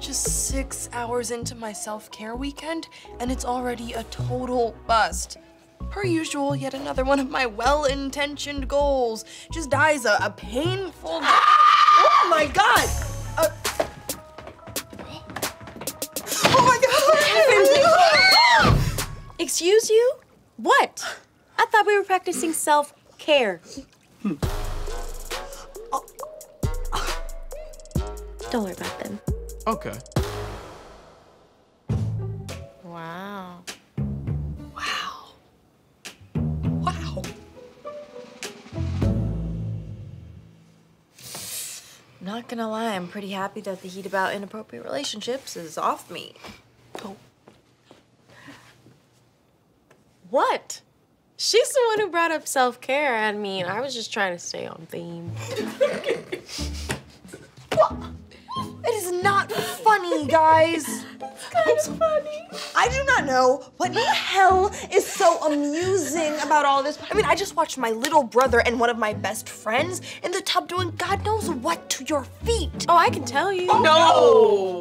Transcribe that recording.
just six hours into my self-care weekend, and it's already a total bust. Per usual, yet another one of my well-intentioned goals just dies a, a painful. oh my god! Uh, oh my god! Excuse you? What? I thought we were practicing self-care. Hmm. Don't worry about them. Okay. Wow. Wow. Wow. Not gonna lie, I'm pretty happy that the heat about inappropriate relationships is off me. Oh. What? She's the one who brought up self-care. I mean, I was just trying to stay on theme. funny, guys. kind of funny. I do not know what the hell is so amusing about all this. I mean, I just watched my little brother and one of my best friends in the tub doing God knows what to your feet. Oh, I can tell you. No!